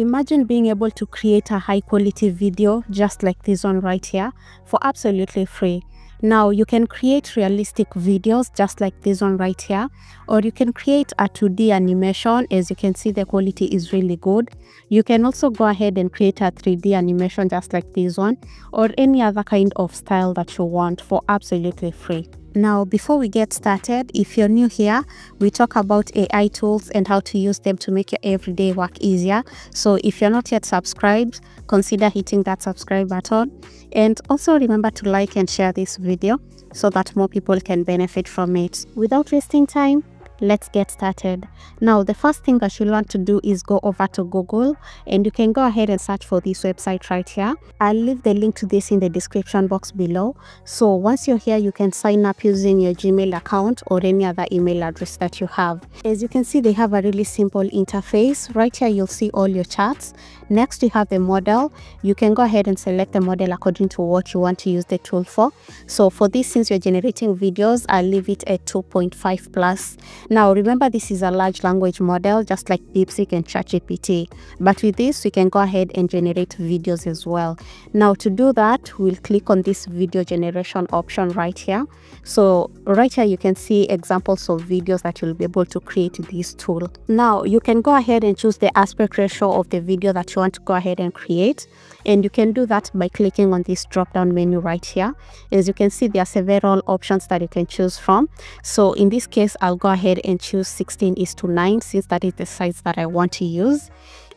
imagine being able to create a high quality video just like this one right here for absolutely free. Now you can create realistic videos just like this one right here or you can create a 2D animation as you can see the quality is really good. You can also go ahead and create a 3D animation just like this one or any other kind of style that you want for absolutely free. Now, before we get started, if you're new here, we talk about AI tools and how to use them to make your everyday work easier. So if you're not yet subscribed, consider hitting that subscribe button. And also remember to like and share this video so that more people can benefit from it. Without wasting time, let's get started. Now the first thing that you'll want to do is go over to google and you can go ahead and search for this website right here. I'll leave the link to this in the description box below. So once you're here you can sign up using your gmail account or any other email address that you have. As you can see they have a really simple interface. Right here you'll see all your charts. Next you have the model. You can go ahead and select the model according to what you want to use the tool for. So for this since you're generating videos i'll leave it at 2.5 plus now remember this is a large language model just like DeepSeek and ChatGPT but with this we can go ahead and generate videos as well. Now to do that we'll click on this video generation option right here. So right here you can see examples of videos that you'll be able to create this tool. Now you can go ahead and choose the aspect ratio of the video that you want to go ahead and create and you can do that by clicking on this drop down menu right here. As you can see there are several options that you can choose from. So in this case i'll go ahead and choose 16 is to 9 since that is the size that i want to use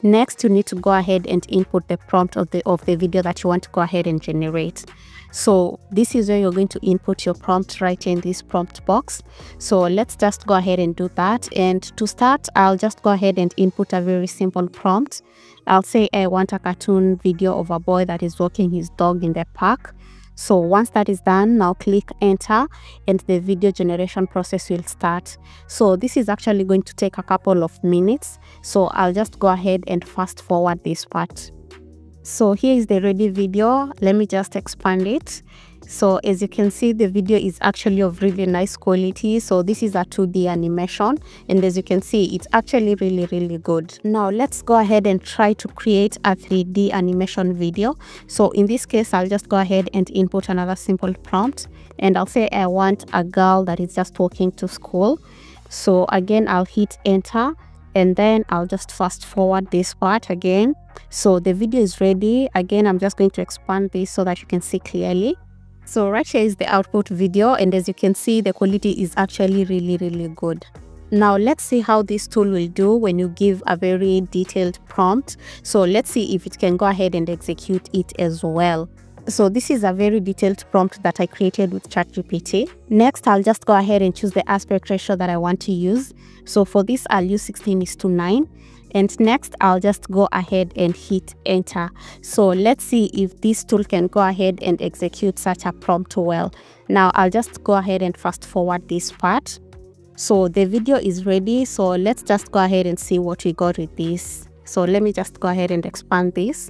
next you need to go ahead and input the prompt of the of the video that you want to go ahead and generate. So this is where you're going to input your prompt right in this prompt box. So let's just go ahead and do that. And to start i'll just go ahead and input a very simple prompt. I'll say i want a cartoon video of a boy that is walking his dog in the park so once that is done now click enter and the video generation process will start. So this is actually going to take a couple of minutes. So i'll just go ahead and fast forward this part. So here is the ready video. Let me just expand it so as you can see the video is actually of really nice quality so this is a 2d animation and as you can see it's actually really really good now let's go ahead and try to create a 3d animation video so in this case i'll just go ahead and input another simple prompt and i'll say i want a girl that is just walking to school so again i'll hit enter and then I'll just fast forward this part again. So the video is ready. Again, I'm just going to expand this so that you can see clearly. So right here is the output video and as you can see the quality is actually really really good. Now let's see how this tool will do when you give a very detailed prompt. So let's see if it can go ahead and execute it as well. So this is a very detailed prompt that I created with ChatGPT. Next, I'll just go ahead and choose the aspect ratio that I want to use. So for this, I'll use 16 is to 9. And next, I'll just go ahead and hit enter. So let's see if this tool can go ahead and execute such a prompt well. Now, I'll just go ahead and fast forward this part. So the video is ready. So let's just go ahead and see what we got with this. So let me just go ahead and expand this.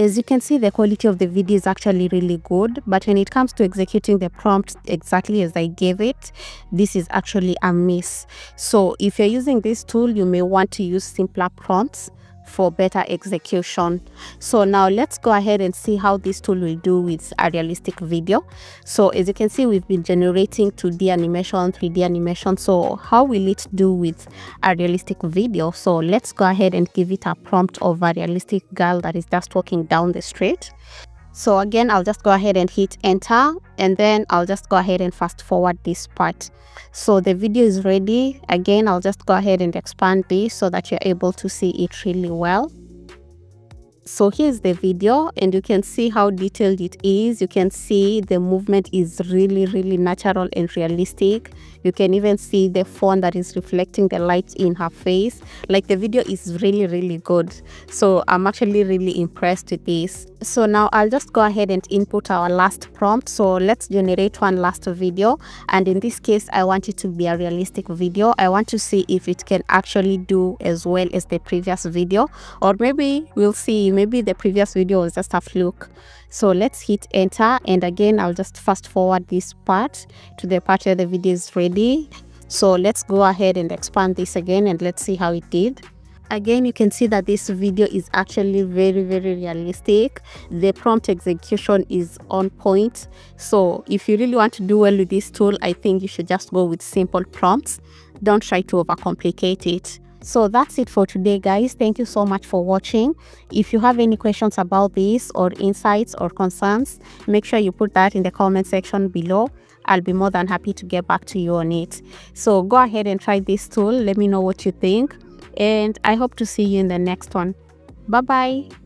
As you can see, the quality of the video is actually really good, but when it comes to executing the prompt exactly as I gave it, this is actually a miss. So if you're using this tool, you may want to use simpler prompts for better execution. So now let's go ahead and see how this tool will do with a realistic video. So as you can see, we've been generating 2D animation, 3D animation. So how will it do with a realistic video? So let's go ahead and give it a prompt of a realistic girl that is just walking down the street. So again, I'll just go ahead and hit enter and then I'll just go ahead and fast forward this part. So the video is ready. Again, I'll just go ahead and expand this so that you're able to see it really well so here's the video and you can see how detailed it is. You can see the movement is really really natural and realistic. You can even see the phone that is reflecting the light in her face. Like the video is really really good. So i'm actually really impressed with this. So now i'll just go ahead and input our last prompt. So let's generate one last video. And in this case i want it to be a realistic video. I want to see if it can actually do as well as the previous video. Or maybe we'll see maybe the previous video was just a fluke. So let's hit enter and again i'll just fast forward this part to the part where the video is ready. So let's go ahead and expand this again and let's see how it did. Again you can see that this video is actually very very realistic. The prompt execution is on point. So if you really want to do well with this tool i think you should just go with simple prompts. Don't try to overcomplicate it so that's it for today guys. Thank you so much for watching. If you have any questions about this or insights or concerns make sure you put that in the comment section below. I'll be more than happy to get back to you on it. So go ahead and try this tool. Let me know what you think. And i hope to see you in the next one. Bye bye